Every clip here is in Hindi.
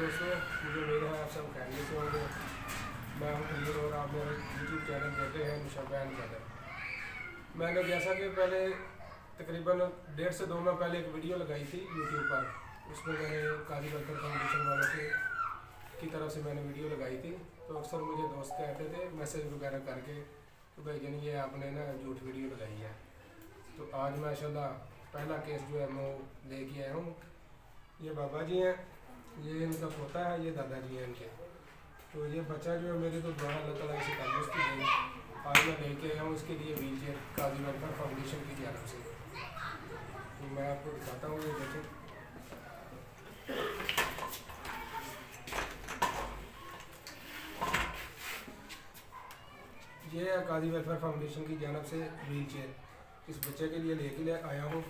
दोस्तों, मुझे उम्मीद है आप सब खैरियत से होंगे। मैं हूँ कबीर और आप मेरे यूट्यूब चैनल देते हैं मुशबैन चैनल मैंने जैसा कि पहले तकरीबन डेढ़ से दो माह पहले एक वीडियो लगाई थी यूट्यूब पर। उसमें मैंने काजी बल्कर फाउंडेशन वालों के, की तरफ़ से मैंने वीडियो लगाई थी। तो अक्सर मुझे दोस्त कहते थे मैसेज वगैरह करके, कि भाई जन ये आपने ना झूठ वीडियो लगाई है। तो आज माशा पहला केस जो है मैं लेके आया हूँ। ये बाबा जी हैं। ये इनका पोता है, ये दादाजी हैं इनके। तो ये बच्चा जो है, मेरे तो दुआ अल्लाह ताला इसे तंदुरुस्ती दे आज मैं लेके आया हूँ इसके लिए wheel chair Kazi welfare foundation की जानब से। तो मैं आपको दिखाता हूँ, ये देखें। ये है काजी वेलफेयर फाउंडेशन की जानब से व्हील चेयर इस बच्चे के लिए लेके ले आया हूँ।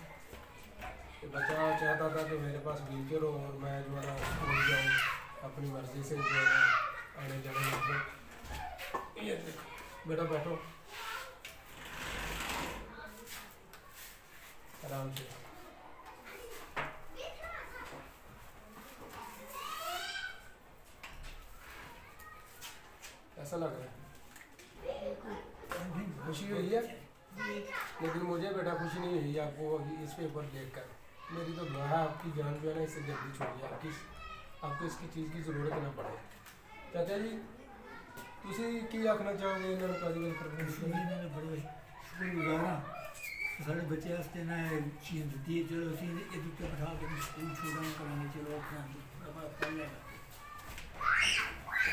कि बच्चा चाहता था कि मेरे पास व्हील हो और मैं जो है स्कूल जाऊँ, अपनी मर्ज़ी से जो है आने जाने लगूँ ये बेटा बैठो। आराम से। ऐसा लग रहा है। खुशी हुई है? लेकिन मुझे बेटा खुशी नहीं हुई, आपको इस पेपर देख कर मेरी तो दुआ है आपकी जान जो है ना इससे जल्दी छोड़िए आपकी आपको इसकी चीज़ की ज़रूरत ना पड़े चाचा जी ਤੁਸੀਂ ਕੀ ਆਖਣਾ ਚਾਹੋਗੇ ਇਹਨਾਂ ਨੂੰ ਕਾਜੀ ਵੈਲਫੇਅਰ ਅਸੀਂ ਇਹਨਾਂ ਦੇ ਬੜੇ ਸ਼ੁਕਰਗੁਜ਼ਾਰ ਹਾਂ ਕਿ ਸਾਡੇ ਬੱਚੇ ਵਾਸਤੇ ਨਾ ਇਹ ਚੀਜ਼ ਦਿੱਤੀ ਹੈ ਚਲੋ ਅਸੀਂ ਇਹਦੇ ਉੱਤੇ ਬਿਠਾ ਕੇ ਇਹਨੂੰ ਸਕੂਲ ਛੋੜਾਂ ਕਰਾਂਗੇ ਚਲੋ ਆਪਣਾ ਬਾਬਾ ਪੜ੍ਹ ਲੈਗਾ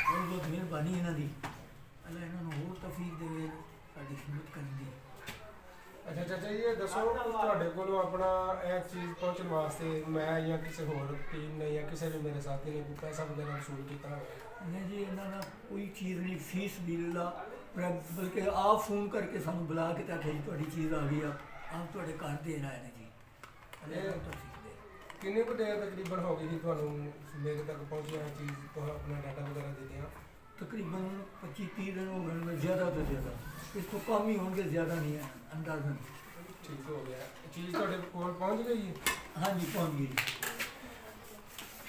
ਬਹੁਤ ਬਹੁਤ ਮਿਹਰਬਾਨੀ ਇਹਨਾਂ ਦੀ ਅੱਲਾ ਇਹਨਾਂ ਨੂੰ ਹੋਰ ਤੌਫੀਕ ਦੇਵੇ ਸਾਡੀ ਖਿਦਮਤ ਕਰਨ ਦੀ ਅੱਛਾ ਚਾਚਾ ਜੀ ਇਹ ਦੱਸੋ ਤੁਹਾਡੇ ਕੋਲੋਂ ਆਪਣਾ ਇਹ ਚੀਜ਼ ਪਹੁੰਚਣ ਵਾਸਤੇ ਮੈਂ ਜਾਂ ਕਿਸੇ ਹੋਰ ਟੀਮ ਨੇ ਜਾਂ ਕਿਸੇ ਨੇ ਮੇਰੇ ਸਾਥੀ ਨੇ ਕੋਈ ਪੈਸਾ ਵਗੈਰਾ ਵਸੂਲ ਕੀਤਾ ਹੋਵੇ? ਨਹੀਂ ਜੀ ਇਹਨਾਂ ਦਾ ਕੋਈ ਚੀਜ਼ ਨਹੀਂ ਫੀਸ ਬਿੱਲ ਬਲਕਿ ਆਪ ਫੋਨ ਕਰਕੇ ਸਾਨੂੰ ਬੁਲਾ ਕੇ ਤਾਂ ਜੀ ਤੁਹਾਡੀ ਚੀਜ਼ ਆ ਗਈ ਆ ਆਪ ਤੁਹਾਡੇ ਘਰ ਦੇਣ ਆਏ ਨੇ ਜੀ। ਦੇ ਕਿੰਨੇ ਕੁ ਦੇਰ ਤਕਰੀਬਨ ਹੋ ਗਈ ਸੀ ਤੁਹਾਨੂੰ ਮੇਰੇ ਤੱਕ ਪਹੁੰਚਿਆ ਚੀਜ਼ ਤੋਂ ਆਪਣਾ ਡਾਟਾ ਵਗੈਰਾ ਦੇ ਦਿਆਂ? तकरीबन 25-30 दिन हो गए हैं, ज़्यादा तो ज़्यादा इसको कम ही होंगे ज़्यादा नहीं है अंदाजन ਠੀਕ ਹੋ ਗਿਆ ਇਹ ਚੀਜ਼ ਤੁਹਾਡੇ ਕੋਲ ਪਹੁੰਚ ਗਈ हाँ जी पहुँच गई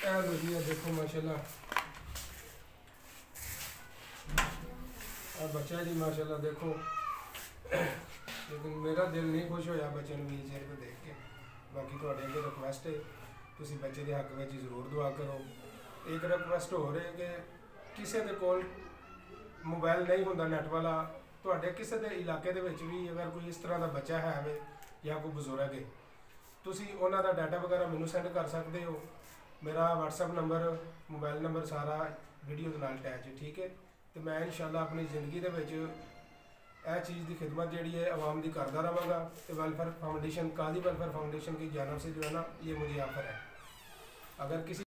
ਇਹ ਵਧੀਆ ਦੇਖੋ ਮਾਸ਼ਾਅੱਲਾ ਆ ਬੱਚਾ ਜੀ ਮਾਸ਼ਾਅੱਲਾ ਦੇਖੋ ਲੇਕਿਨ ਮੇਰਾ ਦਿਲ ਨਹੀਂ ਖੁਸ਼ ਹੋਇਆ ਬੱਚੇ ਨੂੰ ਵੀਲ ਚੇਅਰ ਤੇ ਦੇਖ ਕੇ ਬਾਕੀ ਤੁਹਾਡੇ ਅੱਗੇ ਰਿਕੁਐਸਟ ਹੈ ਤੁਸੀਂ ਬੱਚੇ ਦੇ ਹੱਕ ਵਿੱਚ ਜ਼ਰੂਰ ਦੁਆ ਕਰੋ ਇੱਕ ਰਿਕੁਐਸਟ ਹੋ ਰਹੀ ਹੈ ਕਿ ਕਿਸੇ ਦੇ ਕੋਲ ਮੋਬਾਈਲ ਨਹੀਂ ਹੁੰਦਾ ਨੈਟ ਵਾਲਾ ਤੁਹਾਡੇ ਕਿਸੇ ਦੇ ਇਲਾਕੇ ਦੇ ਵਿੱਚ ਵੀ ਅਗਰ ਕੋਈ ਇਸ ਤਰ੍ਹਾਂ ਦਾ ਬੱਚਾ ਹੈ ਵੇ ਜਾਂ ਕੋਈ ਬਜ਼ੁਰਗ ਹੈ ਤੁਸੀਂ ਉਹਨਾਂ ਦਾ ਡਾਟਾ ਵਗੈਰਾ ਮੈਨੂੰ ਸੈਂਡ ਕਰ ਸਕਦੇ ਹੋ ਮੇਰਾ WhatsApp ਨੰਬਰ ਮੋਬਾਈਲ ਨੰਬਰ ਸਾਰਾ ਵੀਡੀਓ ਦੇ ਨਾਲ ਅਟੈਚ ਹੈ ਠੀਕ ਹੈ ਤੇ ਮੈਂ ਇਨਸ਼ਾਅੱਲਾ ਆਪਣੀ ਜ਼ਿੰਦਗੀ ਦੇ ਵਿੱਚ ਇਹ ਚੀਜ਼ ਦੀ ਖਿਦਮਤ ਜਿਹੜੀ है आवाम ਦੀ करता रहांगा तो welfare foundation Qazi welfare foundation की जानब से जो है ना ये मुझे ऑफर है अगर किसी